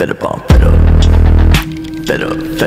Better bump Better. up. Better, better.